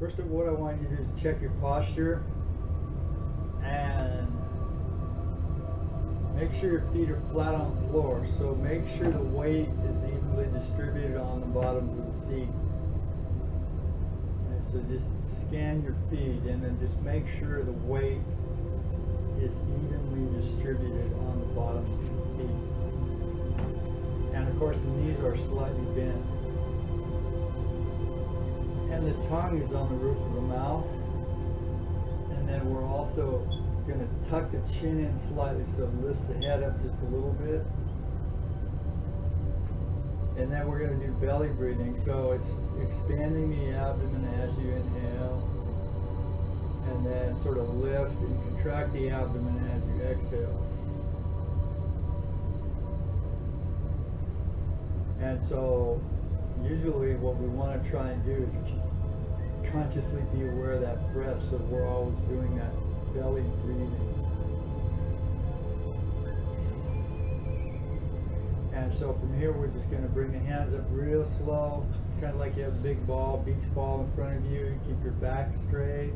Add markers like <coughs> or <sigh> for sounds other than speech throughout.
First of all, what I want you to do is check your posture and make sure your feet are flat on the floor. So make sure the weight is evenly distributed on the bottoms of the feet. And so just scan your feet and then just make sure the weight is evenly distributed on the bottoms of the feet. And of course the knees are slightly bent. And the tongue is on the roof of the mouth. And then we're also going to tuck the chin in slightly so it lifts the head up just a little bit. And then we're going to do belly breathing. So it's expanding the abdomen as you inhale. And then sort of lift and contract the abdomen as you exhale. And so usually what we want to try and do is consciously be aware of that breath so we're always doing that belly breathing. And so from here we're just going to bring the hands up real slow. It's kind of like you have a big ball, beach ball in front of you. Keep your back straight.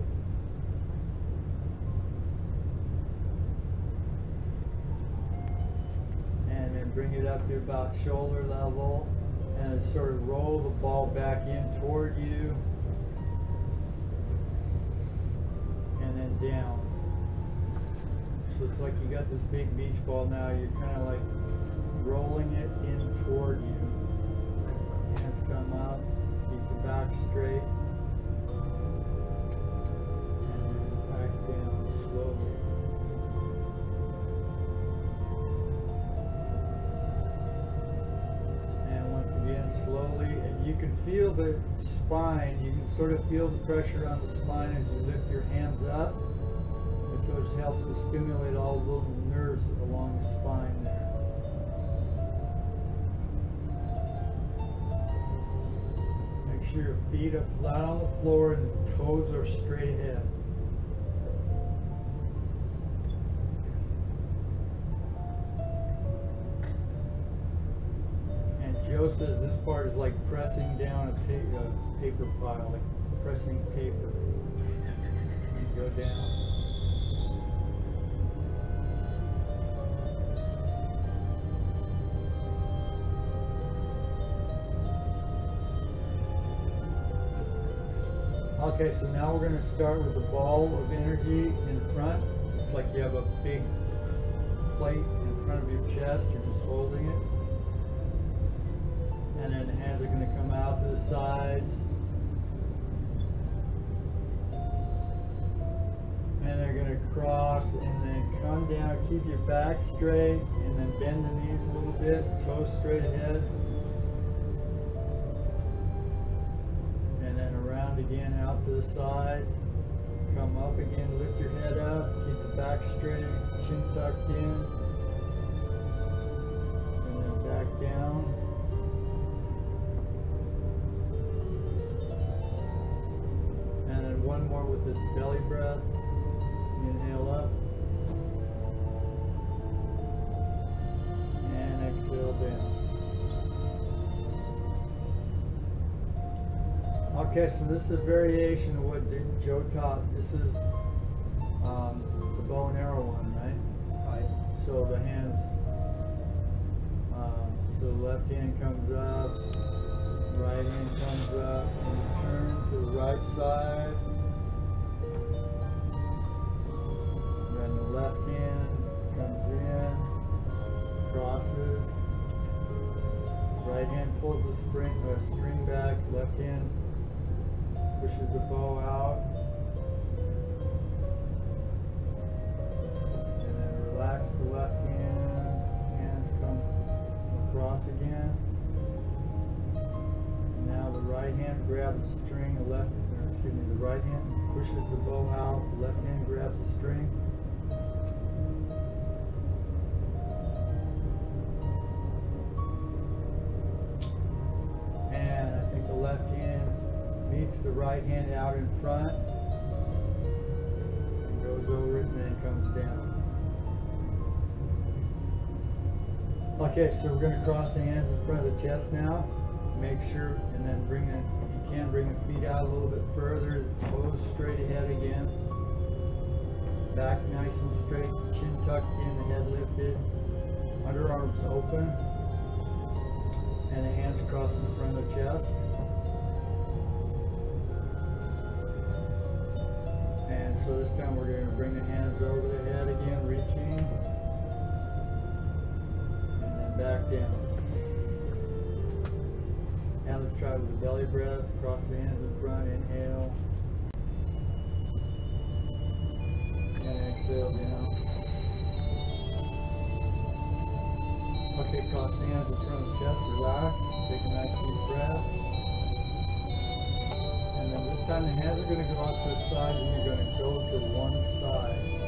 And then bring it up to about shoulder level and sort of roll the ball back in toward you and then down. So it's like you got this big beach ball now, you're kind of like rolling it in toward you. Hands come up, keep the back straight, and then back down slowly. Slowly, and you can feel the spine, you can sort of feel the pressure on the spine as you lift your hands up. And so it just helps to stimulate all the little nerves along the spine there. Make sure your feet are flat on the floor and the toes are straight ahead. Says this part is like pressing down a, pa- a paper pile, like pressing paper. And go down. Okay, so now we're going to start with the ball of energy in front. It's like you have a big plate in front of your chest, you're just holding it. Sides. And they're going to cross and then come down, keep your back straight, and then bend the knees a little bit, toes straight ahead. And then around again out to the side. Come up again, lift your head up, keep the back straight, chin tucked in. And then back down. Belly breath. Inhale up. And exhale down. Okay, so this is a variation of what Joe taught. This is um, the bow and arrow one, right? Right. So the hands, um, so the left hand comes up, right hand comes up, and turn to the right side. Crosses. Right hand pulls the spring, uh, string back. Left hand pushes the bow out. And then relax the left hand. Hands come across again. And now the right hand grabs the string. The left, excuse me, the right hand pushes the bow out. The left hand grabs the string. The right hand out in front and goes over it and then comes down. Okay, so we're going to cross the hands in front of the chest now. Make sure, and then bring if you can, bring the feet out a little bit further, toes straight ahead again. Back nice and straight, chin tucked in, the head lifted, underarms open, and the hands crossed in front of the chest. So this time we're going to bring the hands over the head again, reaching, and then back down. Now let's try with the belly breath, cross the hands in front, inhale. And exhale down. Okay, cross the hands in front of the chest, relax, take a nice deep breath. And then this time the hands are going to go out to the side and you're going to go to one side.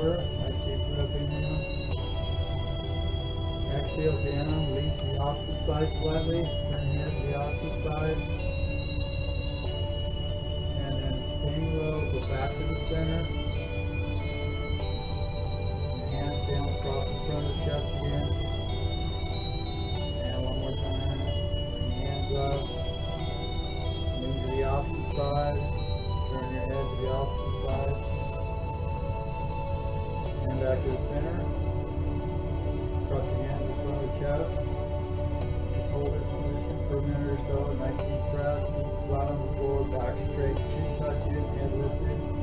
Breath inhale. Exhale down, lean to the opposite side slightly. Turn your head to the opposite side. And then staying low, go back to the center. And hands down across the front of the chest again. And one more time. Bring hands up. Lean to the opposite side. Turn your head to the opposite side. Back to the center. Cross the hands in front of the chest. Just hold this position for a minute or so. A nice deep breath. Feet flat on the floor. Back straight. Chin tucked in. Head lifted.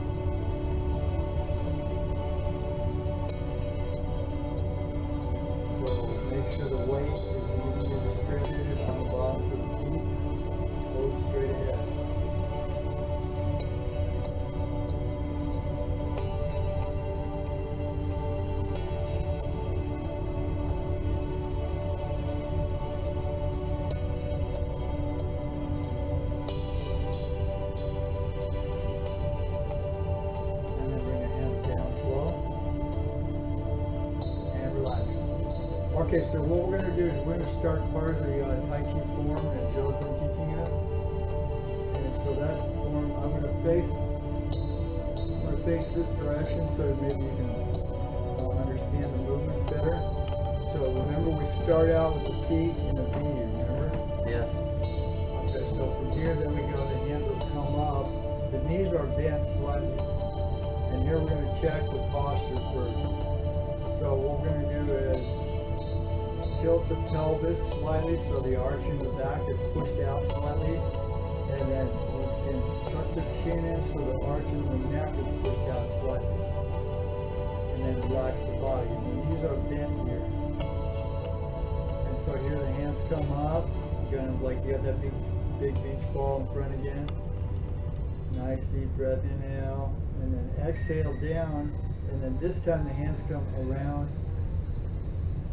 Okay, so what we're going to do is we're going to start part of the uh, Tai Chi form that Joe's been teaching us. And so that form, I'm going to face, I'm going to face this direction so maybe you can uh, understand the movements better. So remember we start out with the feet in a V, remember? Yes. Okay, so from here, then we go, the hands will come up. The knees are bent slightly. And here we're gonna check the posture first. So what we're gonna do is tilt the pelvis slightly so the arch in the back is pushed out slightly. And then once again, tuck the chin in so the arch in the neck is pushed out slightly. And then relax the body. And the knees are bent here. And so here the hands come up, gonna like you got that big big beach ball in front again. Nice deep breath inhale, and then exhale down, and then this time the hands come around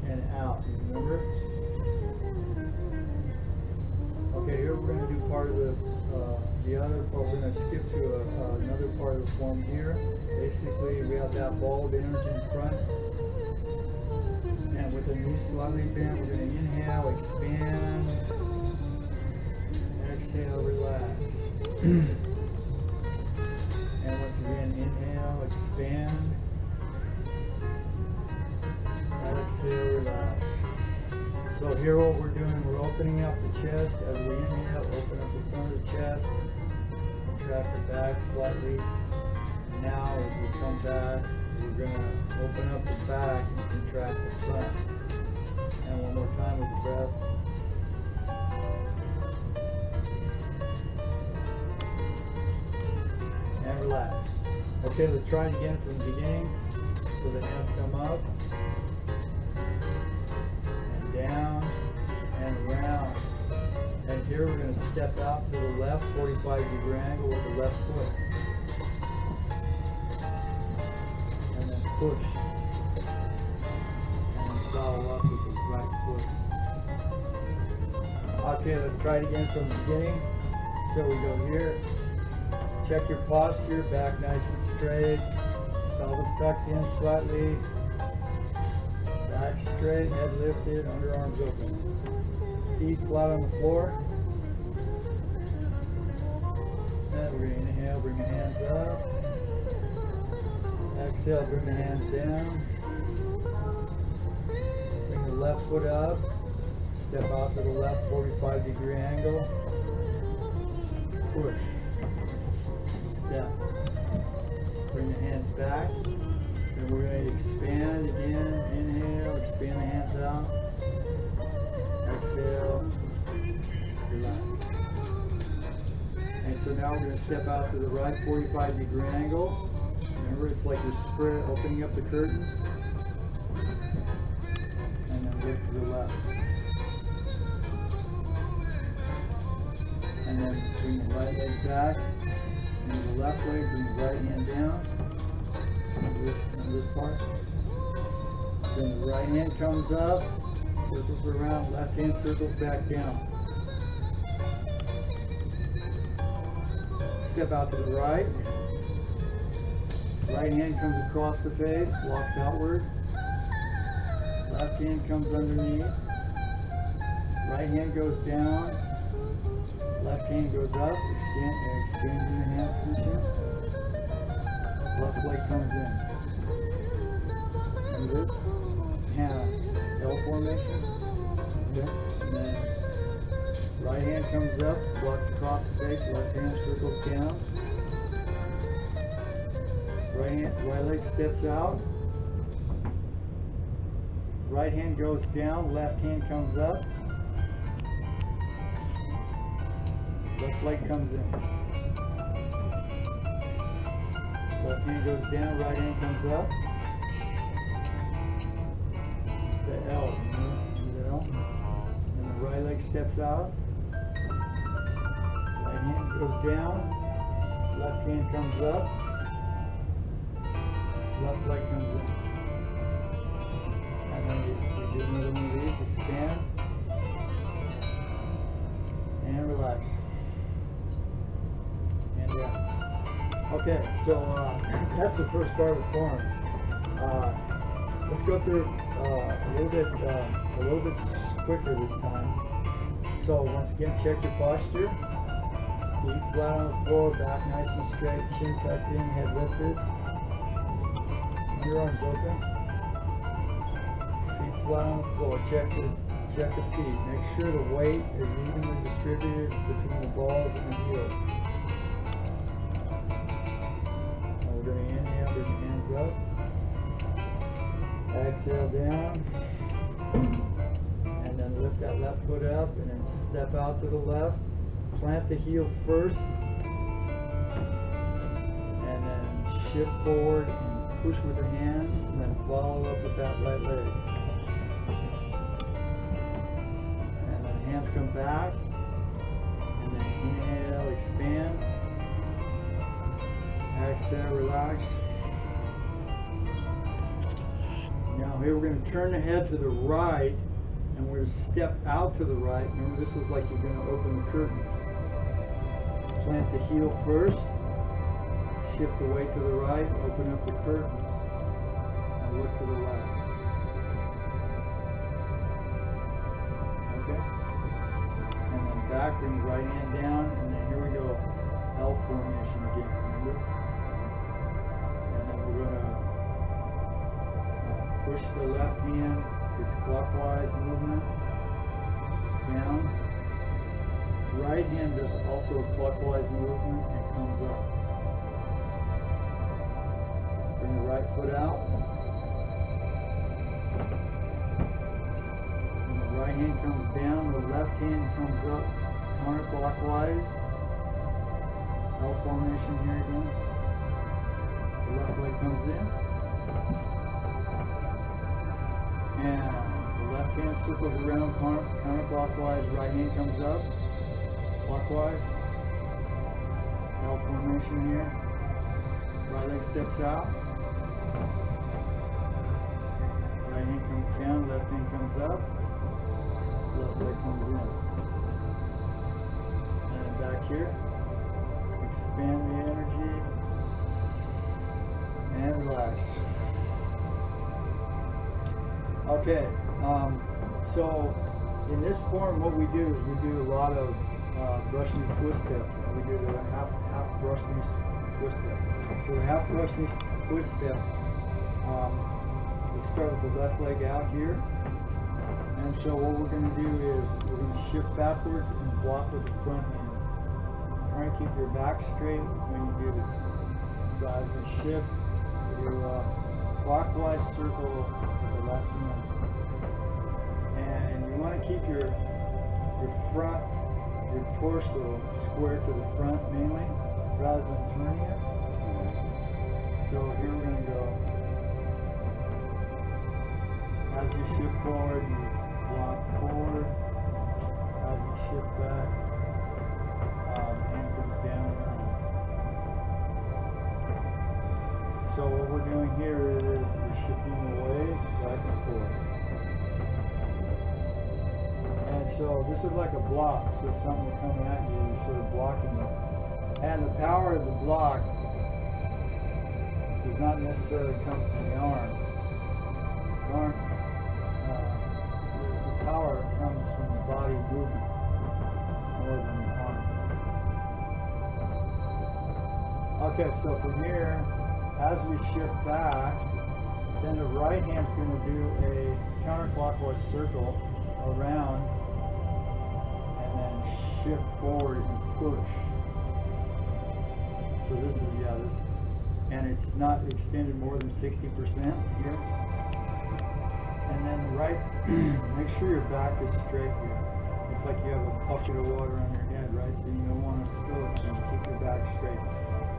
and out. Remember? Okay, here we're gonna do part of the uh, the other part. We're gonna skip to a, uh, another part of the form here. Basically, we have that ball of energy in front. And with the knees slightly bent, we're going to inhale, expand. Exhale, relax. <clears throat> and once again, inhale, expand. Here what we're doing, we're opening up the chest as we inhale, open up the front of the chest, contract the back slightly. Now as we come back, we're gonna open up the back and contract the front. And one more time with the breath. And relax. Okay, let's try it again from the beginning. So the hands come up here we're gonna step out to the left, 45 degree angle with the left foot. And then push. And then follow up with the right foot. Okay, let's try it again from the beginning. So we go here. Check your posture, back nice and straight. Pelvis tucked in slightly. Back straight, head lifted, underarms open. Feet flat on the floor. We're gonna inhale, bring the hands up. Exhale, bring the hands down. Bring the left foot up. Step out to the left 45 degree angle. Push. Step. Bring the hands back. Then we're going to expand again. Inhale, expand the hands out. Exhale, relax. So now we're going to step out to the right 45 degree angle. Remember, it's like you're spread, opening up the curtains. And then look to the left. And then bring the right leg back. And the left leg, bring the right hand down. This, this part. Then the right hand comes up, circles around, left hand circles back down. Step out to the right. Right hand comes across the face, walks outward. Left hand comes underneath. Right hand goes down. Left hand goes up, extend, uh, extend your hand position. Left leg comes in. And this, hand, L formation. Okay. Right hand comes up, walks across the face, left hand circles down. Right hand, right leg steps out. Right hand goes down, left hand comes up. Left leg comes in. Left hand goes down, right hand comes up. It's the L, you know, the L. And the right leg steps out. Hand goes down, left hand comes up. Left leg comes in. And then you, you do another one of these, expand. And relax. And yeah. Okay, so uh, <coughs> that's the first part of the form. Uh, let's go through uh, a little bit, uh, a little bit quicker this time. So once again, check your posture. Feet flat on the floor, back nice and straight, chin tucked in, head lifted. Underarms open. Feet flat on the floor. Check the check the feet. Make sure the weight is evenly distributed between the balls and the heels. Now we're going to inhale, bring the hands up. Exhale down. And then lift that left foot up and then step out to the left. Plant the heel first. And then shift forward and push with your hands and then follow up with that right leg. And then hands come back. And then inhale, expand. Exhale, relax. Now here we're going to turn the head to the right and we're going to step out to the right. Remember this is like you're going to open the curtains. Plant the heel first. Shift the weight to the right. Open up the curtains. And look to the left. Okay? And then back, bring the right hand down. And then here we go. L formation again. Remember? And then we're going to uh, push the left hand, it's clockwise movement, down. Right hand does also a clockwise movement and comes up. Bring the right foot out. The right hand comes down, the left hand comes up counterclockwise. L formation here again. The left leg comes in. And the left hand circles around counter, counterclockwise, right hand comes up. Clockwise. L formation here. Right leg steps out. Right hand comes down, left hand comes up. Left leg comes in. And back here. Expand the energy. And relax. Okay, um, so in this form, what we do is we do a lot of uh, brush knee twist steps. We do the half half brush knee twist step. So the half brush knee twist step. Um, let's start with the left leg out here. And so what we're going to do is we're going to shift backwards and block with the front hand. Try and keep your back straight when you do this. So we shift, we do a clockwise circle with the left hand and you want to keep your your front, your torso square to the front mainly, rather than turning it. So here we're going to go. As you shift forward, you block forward. As you shift back, um, hand comes down. So what we're doing here is we're shifting away, back and forth. So this is like a block, so something coming at you, you're sort of blocking it. And the power of the block does not necessarily come from the arm. The arm, uh, the, power comes from the body movement more than the arm. Okay, so from here, as we shift back, then the right hand's going to do a counterclockwise circle around shift forward and push. So this is, yeah, this, and it's not extended more than 60% here. And then the right, <clears throat> make sure your back is straight here. It's like you have a bucket of water on your head, right? So you don't want to spill it, so you keep your back straight.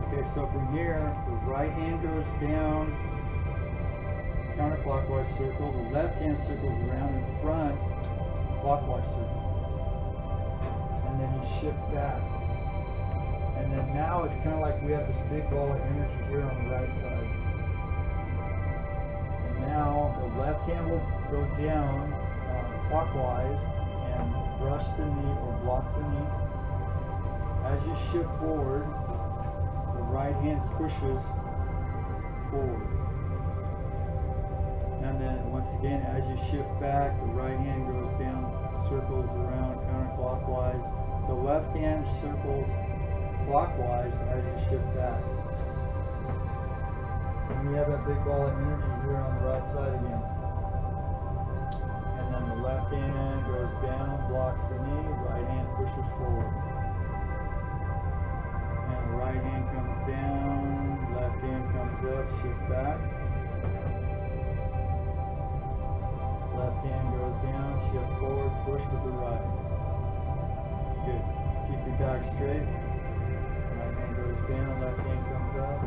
Okay, so from here, the right hand goes down, counterclockwise circle, the left hand circles around in front, clockwise circle. Shift back. And then now it's kind of like we have this big ball of energy here on the right side. And now the left hand will go down uh, clockwise and brush the knee or block the knee. As you shift forward, the right hand pushes forward. And then once again, as you shift back, the right hand goes down, circles around counterclockwise. The left hand circles clockwise as you shift back. And we have that big ball of energy here on the right side again. And then the left hand goes down, blocks the knee, right hand pushes forward. And the right hand comes down, left hand comes up, shift back. Left hand goes down, shift forward, push with the right. Good. Keep your back straight. Right hand goes down, left hand comes up.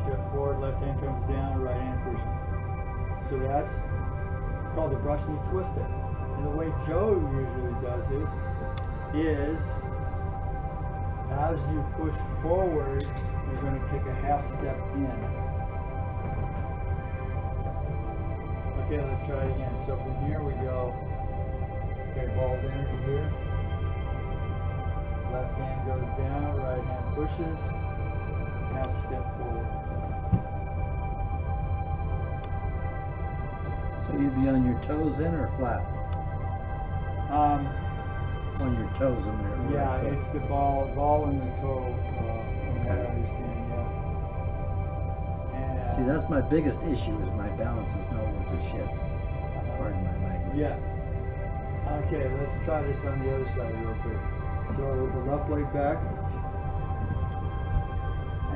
Shift forward, left hand comes down, right hand pushes. So that's called the brush knee twister. And the way Joe usually does it is as you push forward, you're going to take a half step in. Okay, let's try it again. So from here we go, okay, ball energy here. Left hand goes down, right hand pushes, Now step forward. So you'd be on your toes in or flat? Um, On your toes in there. yeah, right it's the ball, ball and the toe, uh, from what I understand, See, that's my biggest issue is my balance is not worth a shit. Pardon my language. Yeah. Okay, let's try this on the other side real quick. So the left leg back.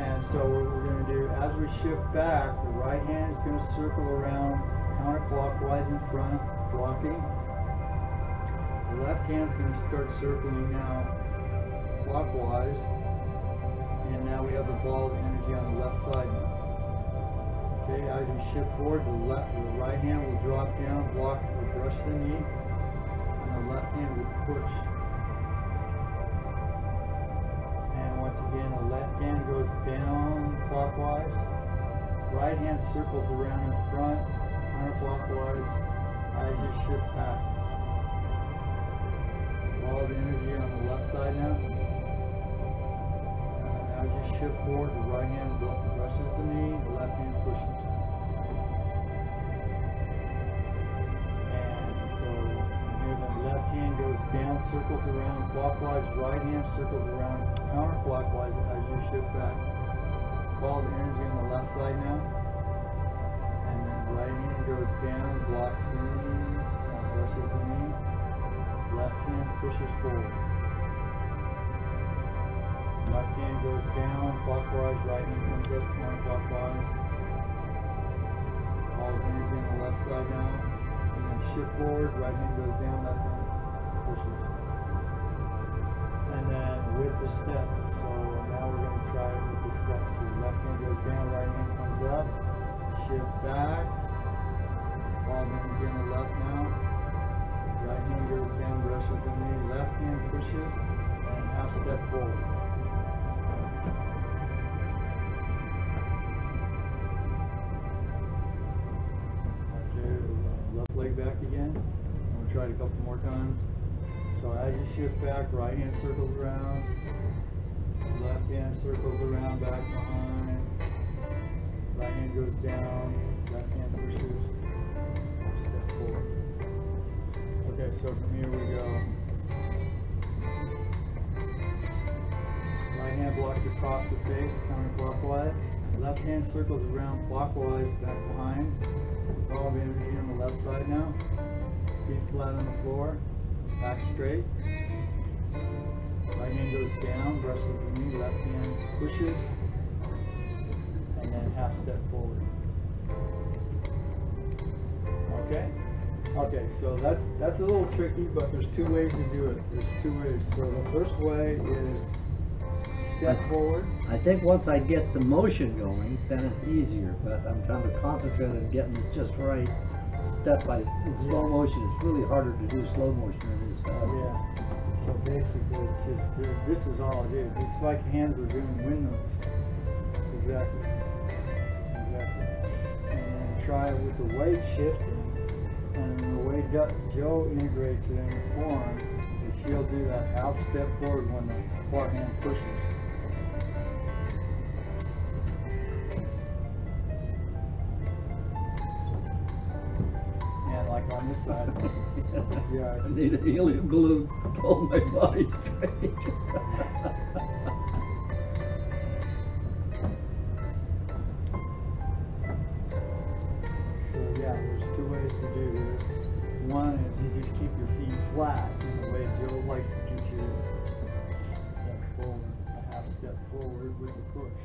And so what we're going to do, as we shift back, the right hand is going to circle around counterclockwise in front, blocking. The left hand is going to start circling now clockwise. And now we have the ball of energy on the left side. Okay, as you shift forward, the left, the right hand will drop down, block, or brush the knee. And the left hand will push. And once again, the left hand goes down clockwise. Right hand circles around in front, counterclockwise, as you shift back. All the energy on the left side now. You shift forward, the right hand brushes the knee, the left hand pushes. And so the left hand goes down, circles around clockwise, right hand circles around counterclockwise as you shift back. Follow the energy on the left side now. And then right hand goes down, blocks the knee, brushes the knee. Left hand pushes forward. Left hand goes down clockwise, right hand comes up counterclockwise. All the energy on the left side now. And then shift forward, right hand goes down, left hand pushes. And then with the step, so now we're gonna try it with the step. So left hand goes down, right hand comes up, shift back. All the energy on the left now. Right hand goes down, brushes the knee, left hand pushes, and half step forward. Try it a couple more times. So as you shift back, right hand circles around, left hand circles around, back behind. Right hand goes down, left hand pushes, step forward. Okay, so from here we go. Right hand blocks across the face, counterclockwise. Left hand circles around clockwise, back behind. All the energy on the left side now. Flat on the floor, back straight. Right hand goes down, brushes the knee, left hand pushes, and then half step forward. Okay? Okay, so that's that's a little tricky, but there's two ways to do it. There's two ways. So the first way is step forward. I think once I get the motion going, then it's easier, but I'm trying to concentrate on getting it just right, step by, in slow Yeah. motion, it's really harder to do slow motion than it is fast. Yeah. So basically, it's just this is all it is. It's like hands are doing windmills. Exactly. Exactly. And then try it with the weight shifting. And the way Jo- Joe integrates it in the form is he'll do that half step forward when the forehand pushes. Yeah, I need a helium balloon to hold my body straight. So yeah, there's two ways to do this. One is you just keep your feet flat, and the way Joe likes to teach you is step forward, a half step forward with the push.